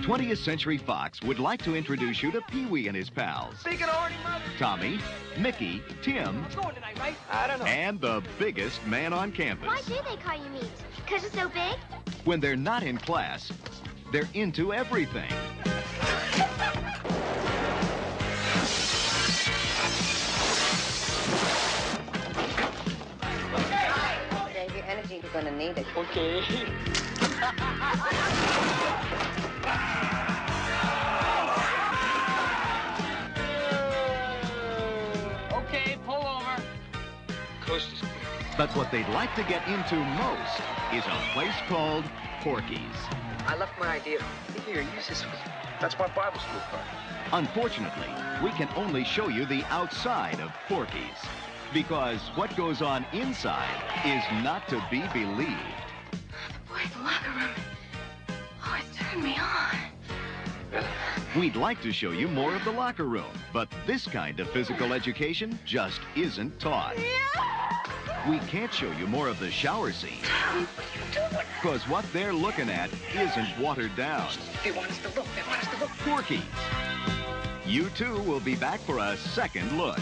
20th Century Fox would like to introduce you to Pee Wee and his pals. Speaking of horny mother. Tommy, Mickey, Tim, I'm going tonight, right? I don't know. and the biggest man on campus. Why do they call you meat? Because it's so big? When they're not in class, they're into everything. Save your energy, you're gonna need it. Okay. okay, Coast is clear. But what they'd like to get into most is a place called Porky's. I left my ID at home. Here, use this one. That's my Bible school card. Unfortunately, we can only show you the outside of Porky's. Because what goes on inside is not to be believed. Boy, the locker room. Oh, it's turned me on. We'd like to show you more of the locker room, but this kind of physical education just isn't taught. We can't show you more of the shower scene. Because what they're looking at isn't watered down. They want us to look. They want us to look. Porky's. You too will be back for a second look.